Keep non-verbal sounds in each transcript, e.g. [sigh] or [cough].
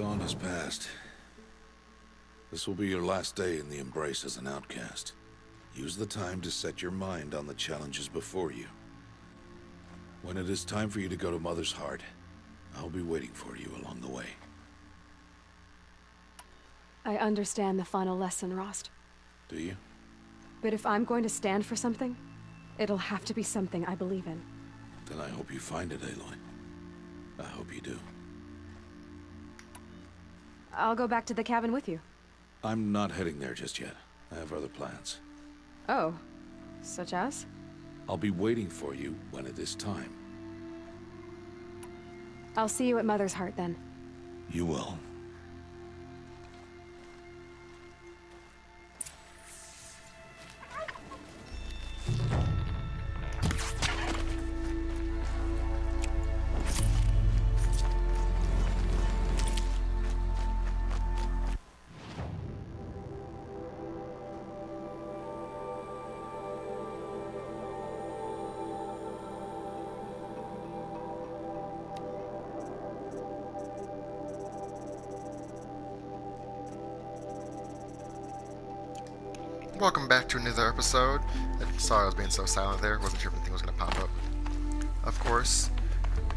gone has passed. This will be your last day in the Embrace as an outcast. Use the time to set your mind on the challenges before you. When it is time for you to go to Mother's Heart, I'll be waiting for you along the way. I understand the final lesson, Rost. Do you? But if I'm going to stand for something, it'll have to be something I believe in. Then I hope you find it, Aloy. I hope you do. I'll go back to the cabin with you. I'm not heading there just yet. I have other plans. Oh. Such as? I'll be waiting for you when it is time. I'll see you at Mother's Heart then. You will. Episode. Sorry I was being so silent there. Wasn't sure if anything was going to pop up. Of course,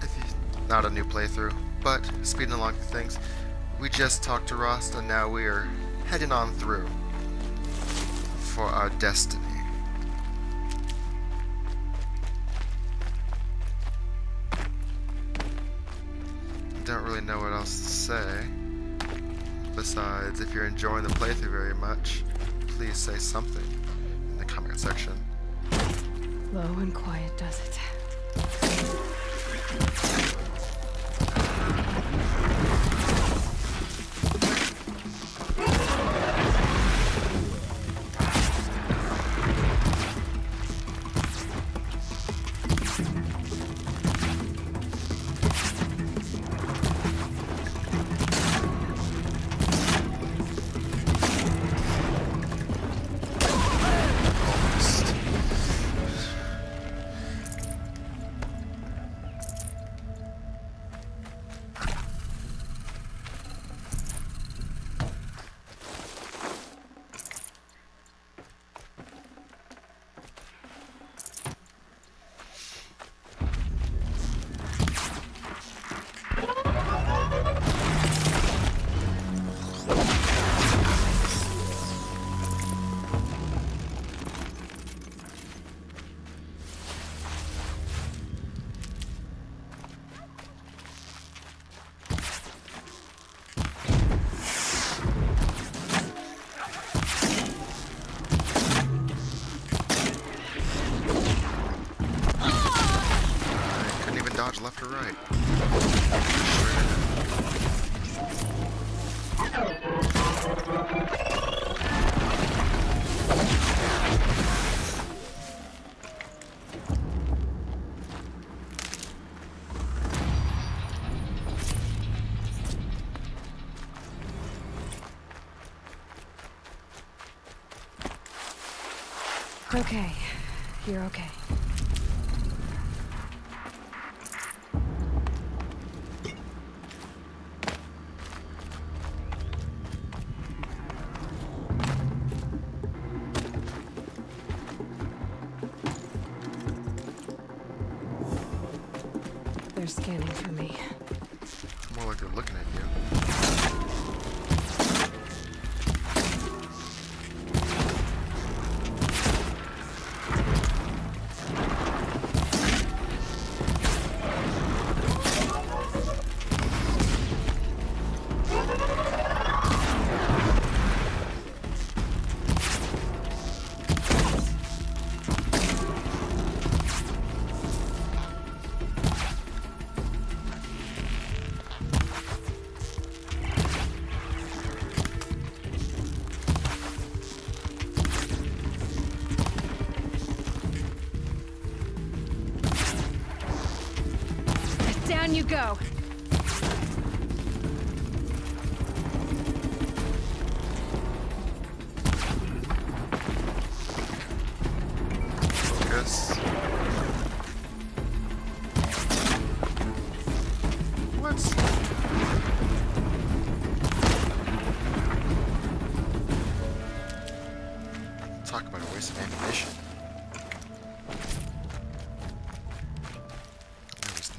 if you- not a new playthrough, but speeding along through things. We just talked to Rost, and now we are heading on through for our destiny. Don't really know what else to say. Besides, if you're enjoying the playthrough very much, please say something in section. Low and quiet does it. Okay. You're okay. Go.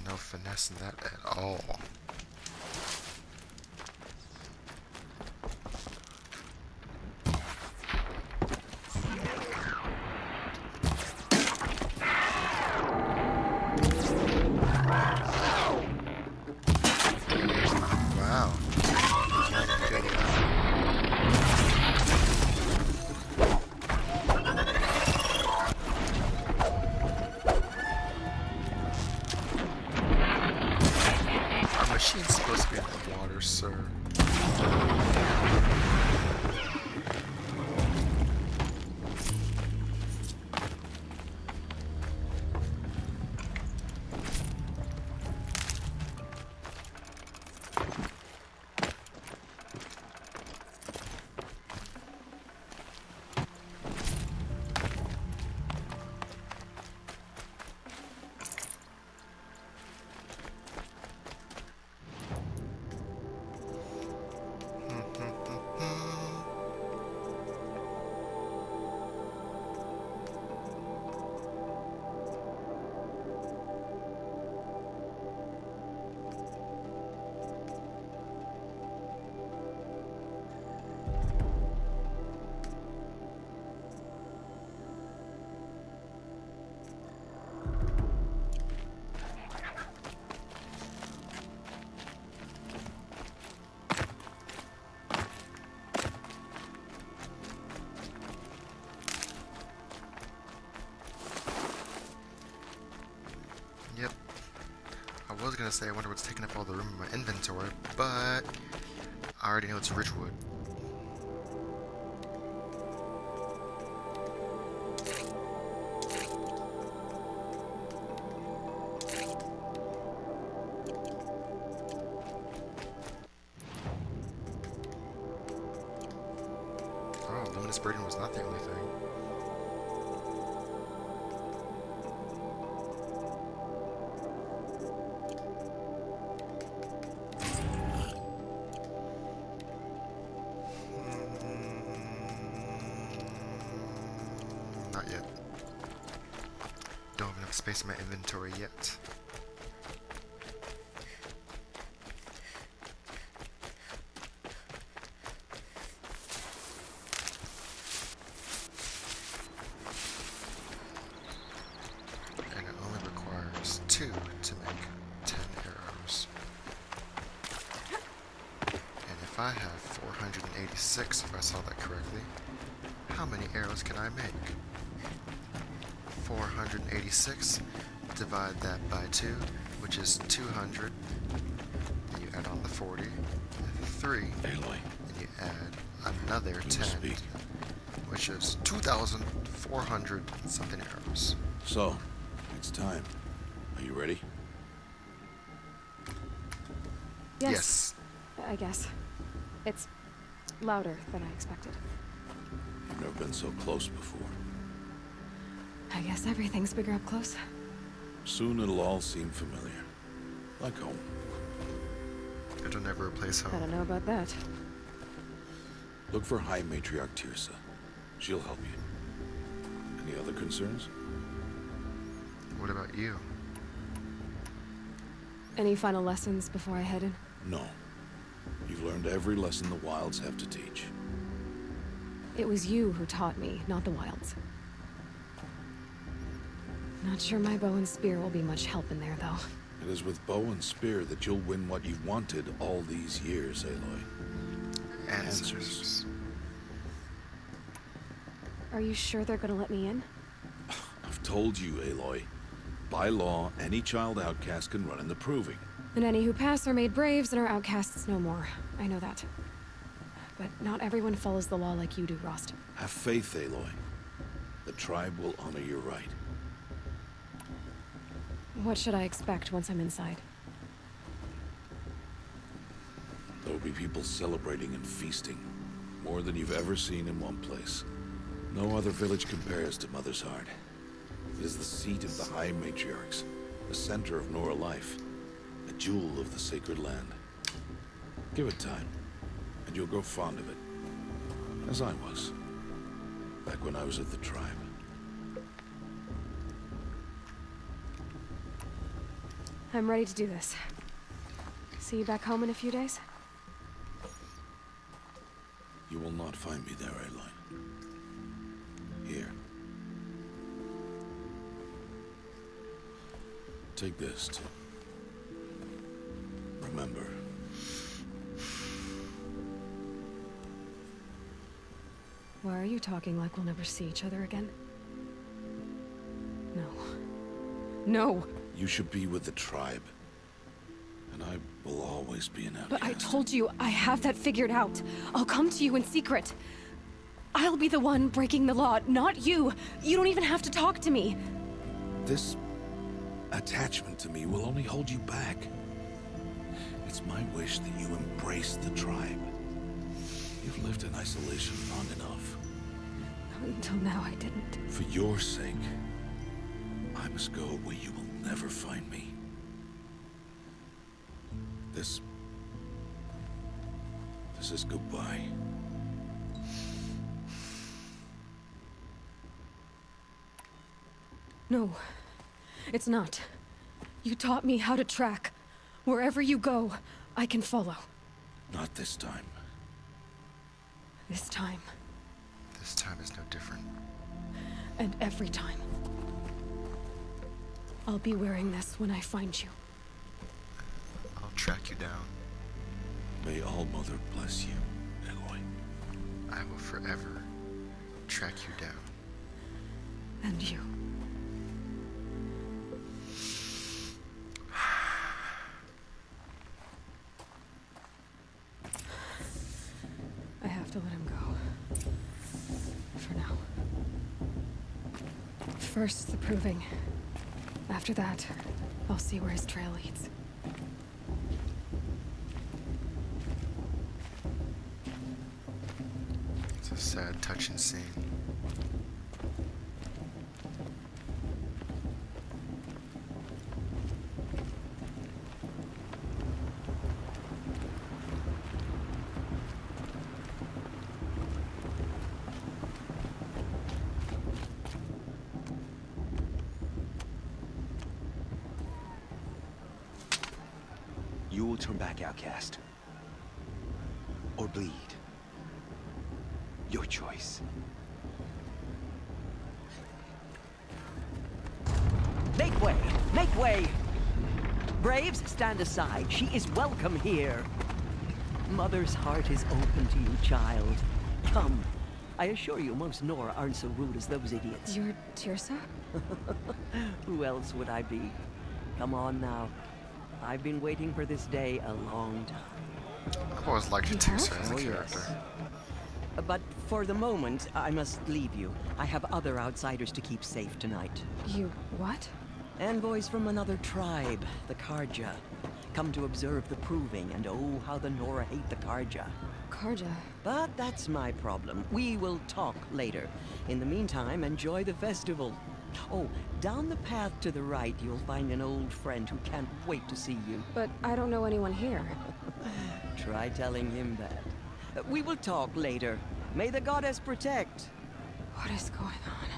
no finesse in that at all. Gonna say I wonder what's taking up all the room in my inventory, but I already know it's Ridgewood. Space in my inventory yet. And it only requires two to make ten arrows. And if I have 486, if I saw that correctly, how many arrows can I make? 486, divide that by 2, which is 200. Then you add on the 40, and 3, and you add another you 10, speak. which is 2,400 something arrows. So, it's time. Are you ready? Yes, I guess. It's louder than I expected. You've never been so close before. I guess everything's bigger up close. Soon it'll all seem familiar. Like home. It'll never replace home. I don't know about that. Look for High Matriarch Teersa. She'll help you. Any other concerns? What about you? Any final lessons before I head in? No. You've learned every lesson the wilds have to teach. It was you who taught me, not the wilds. Not sure my bow and spear will be much help in there, though. It is with bow and spear that you'll win what you've wanted all these years, Aloy. Answers. Are you sure they're gonna let me in? [sighs] I've told you, Aloy. By law, any child outcast can run in the proving. And any who pass are made braves and are outcasts no more. I know that. But not everyone follows the law like you do, Rost. Have faith, Aloy. The tribe will honor your right. What should I expect once I'm inside? There will be people celebrating and feasting. More than you've ever seen in one place. No other village compares to Mother's Heart. It is the seat of the High Matriarchs, the center of Nora life, a jewel of the sacred land. Give it time, and you'll grow fond of it. As I was, back when I was at the tribe. I'm ready to do this. See you back home in a few days? You will not find me there, Aloy. Here. Take this to remember. Why are you talking like we'll never see each other again? No. No! You should be with the tribe. And I will always be an outcast. But I told you, I have that figured out. I'll come to you in secret. I'll be the one breaking the law, not you. You don't even have to talk to me. This attachment to me will only hold you back. It's my wish that you embrace the tribe. You've lived in isolation long enough. Until now, I didn't. For your sake, I must go where you will never find me. This... This is goodbye. No, it's not. You taught me how to track. Wherever you go, I can follow. Not this time. This time, This time is no different. and every time. I'll be wearing this when I find you. I'll track you down. May All Mother bless you, Aloy. I will forever track you down. And you. I have to let him go. For now. First, the proving. After that, I'll see where his trail leads. It's a sad, touching scene. You will turn back, outcast. Or bleed. Your choice. Make way! Make way! Braves, stand aside. She is welcome here. Mother's heart is open to you, child. Come. I assure you, most Nora aren't so rude as those idiots. You're Teersa? [laughs] Who else would I be? Come on now. I've been waiting for this day a long time. I've always liked you You too, have? sir, as a character. yes. But for the moment, I must leave you. I have other outsiders to keep safe tonight. You what? Envoys from another tribe, the Carja. Come to observe the proving, and oh, how the Nora hate the Carja. Carja. But that's my problem. We will talk later. In the meantime, enjoy the festival. Oh, down the path to the right, you'll find an old friend who can't wait to see you. But I don't know anyone here. [laughs] Try telling him that. Uh, We will talk later. May the goddess protect. What is going on?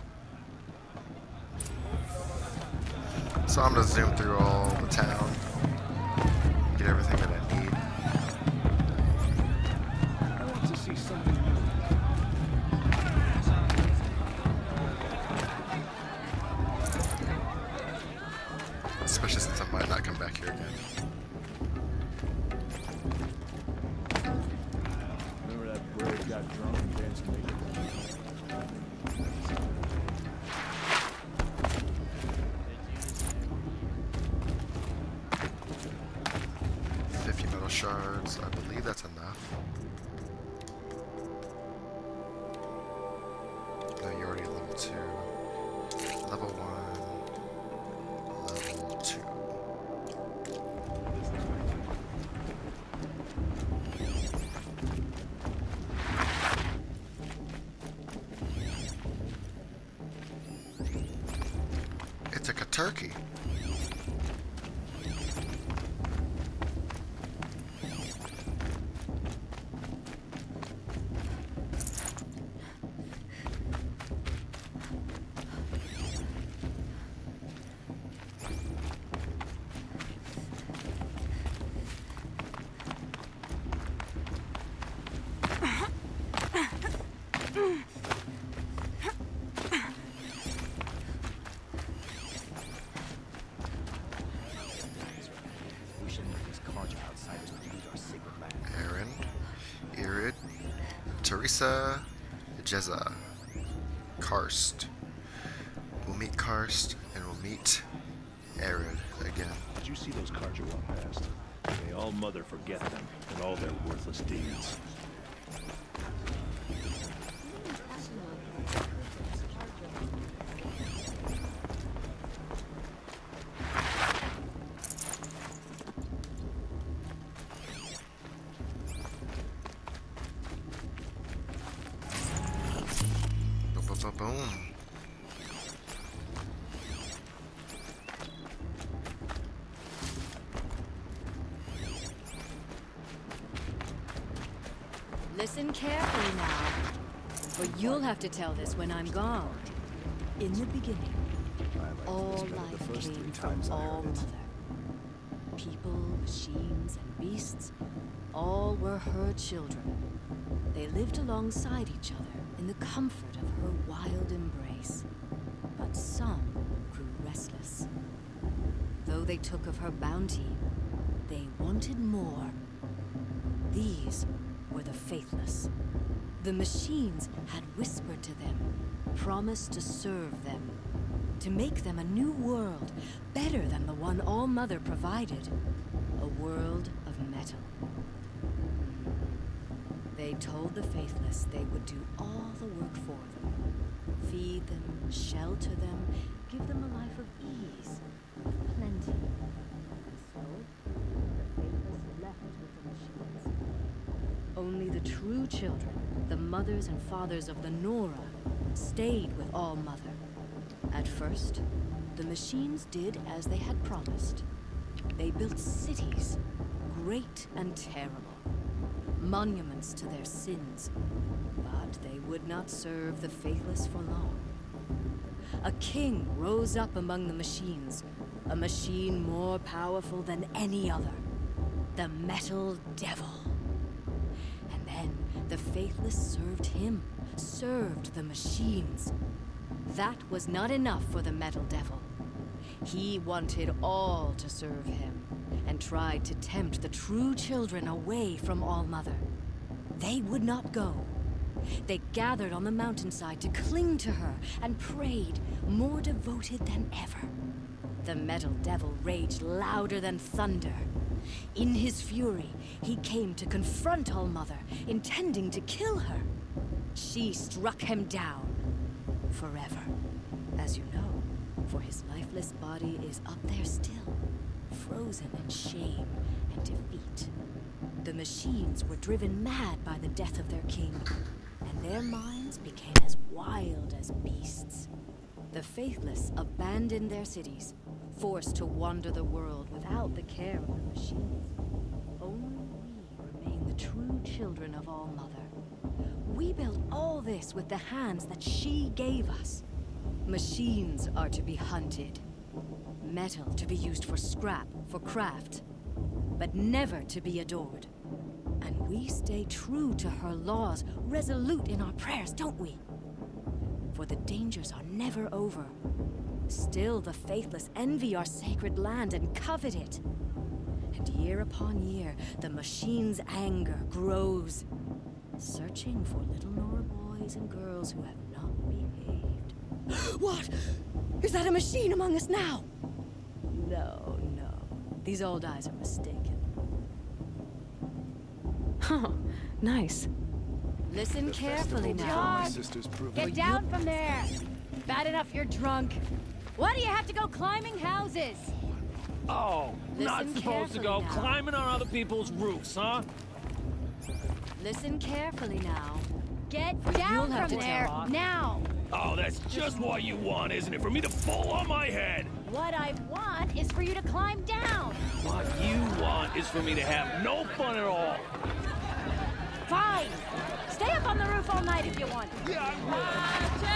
So I'm gonna zoom through all the town, get everything that I need. I like a turkey. Karst. We'll meet Karst and we'll meet Arid again. Did you see those cards you walked past? May all mother forget them and all their worthless deeds. Have to tell this when I'm gone. In the beginning, all life came from All Mother. People, machines, and beasts, all were her children. They lived alongside each other in the comfort of her wild embrace. But some grew restless. Though they took of her bounty, they wanted more. These were the faithless. The machines had whispered to them, promised to serve them, to make them a new world, better than the one All Mother provided. A world of metal. They told the faithless they would do all the work for them. Feed them, shelter them, give them a life of ease, plenty. So, the faithless left with the machines. Only the true children, the mothers and fathers of the Nora, stayed with All Mother. At first, the machines did as they had promised. They built cities, great and terrible, monuments to their sins. But they would not serve the faithless for long. A king rose up among the machines, a machine more powerful than any other the Metal Devil. Faithless served him, served the machines. That was not enough for the Metal Devil. He wanted all to serve him, and tried to tempt the true children away from All Mother. They would not go. They gathered on the mountainside to cling to her and prayed, more devoted than ever. The Metal Devil raged louder than thunder. In his fury, he came to confront All Mother, intending to kill her. She struck him down. Forever. As you know, for his lifeless body is up there still, frozen in shame and defeat. The machines were driven mad by the death of their king, and their minds became as wild as beasts. The faithless abandoned their cities, forced to wander the world without the care of the machines. Only we remain the true children of All Mother. We built all this with the hands that she gave us. Machines are to be hunted. Metal to be used for scrap, for craft. But never to be adored. And we stay true to her laws, resolute in our prayers, don't we? For the dangers are never over. Still, the faithless envy our sacred land and covet it. And year upon year, the machine's anger grows, searching for little Nora boys and girls who have not behaved. [gasps] what? Is that a machine among us now? No, no. These old eyes are mistaken. Huh. Nice. Listen carefully My now. sister's Get down from there! Bad enough you're drunk. Why do you have to go climbing houses? Oh, not supposed to go now. climbing on other people's roofs, huh? Listen carefully now. Get You'll down from there, now! Oh, that's just what you want, isn't it? For me to fall on my head. What I want is for you to climb down! What you want is for me to have no fun at all. Fine! Stay up on the roof all night if you want. Aloy!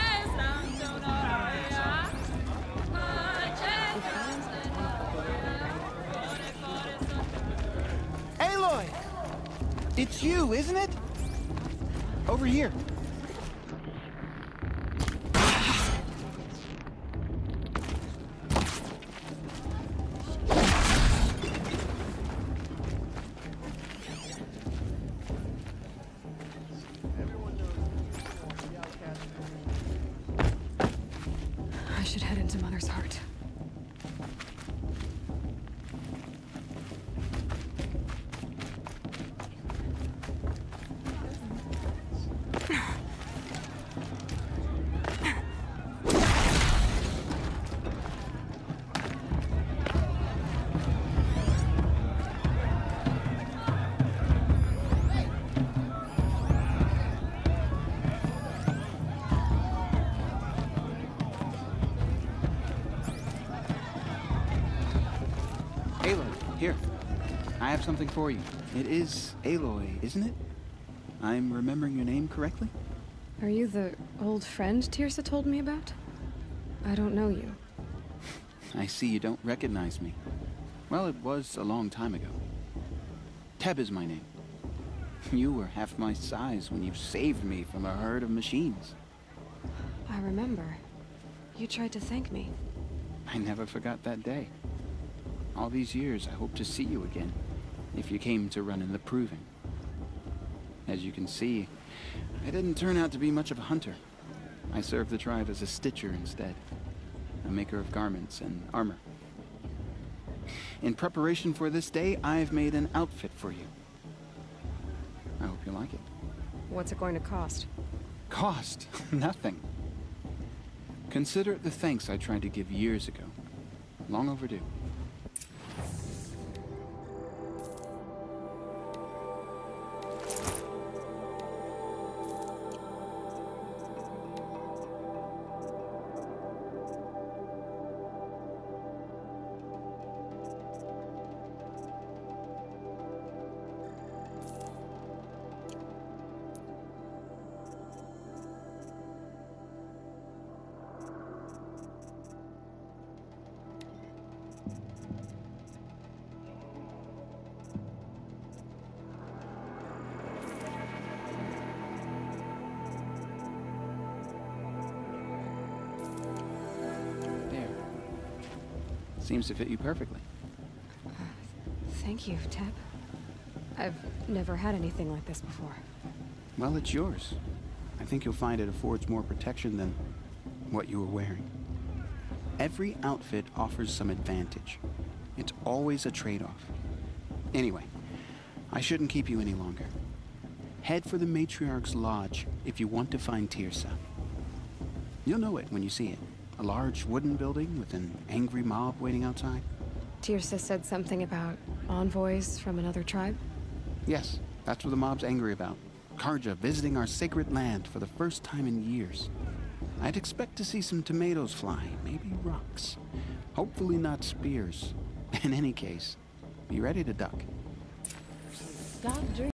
It's you, isn't it? Over here. I have something for you. It is Aloy, isn't it? I'm remembering your name correctly? Are you the old friend Teersa told me about? I don't know you. I see you don't recognize me. Well, it was a long time ago. Teb is my name. You were half my size when you saved me from a herd of machines. I remember. You tried to thank me. I never forgot that day. All these years, I hope to see you again, if you came to run in the Proving. As you can see, I didn't turn out to be much of a hunter. I served the tribe as a stitcher instead, a maker of garments and armor. In preparation for this day, I've made an outfit for you. I hope you like it. What's it going to cost? Cost? [laughs] Nothing. Consider it the thanks I tried to give years ago. Long overdue. Seems to fit you perfectly. Thank you, Teb. I've never had anything like this before. Well, it's yours. I think you'll find it affords more protection than what you were wearing. Every outfit offers some advantage. It's always a trade-off. Anyway, I shouldn't keep you any longer. Head for the Matriarch's Lodge if you want to find Teersa. You'll know it when you see it. A large wooden building with an angry mob waiting outside. Teersa said something about envoys from another tribe? Yes, that's what the mob's angry about. Carja visiting our sacred land for the first time in years. I'd expect to see some tomatoes fly, maybe rocks. Hopefully not spears. [laughs] In any case, be ready to duck. Stop drinking.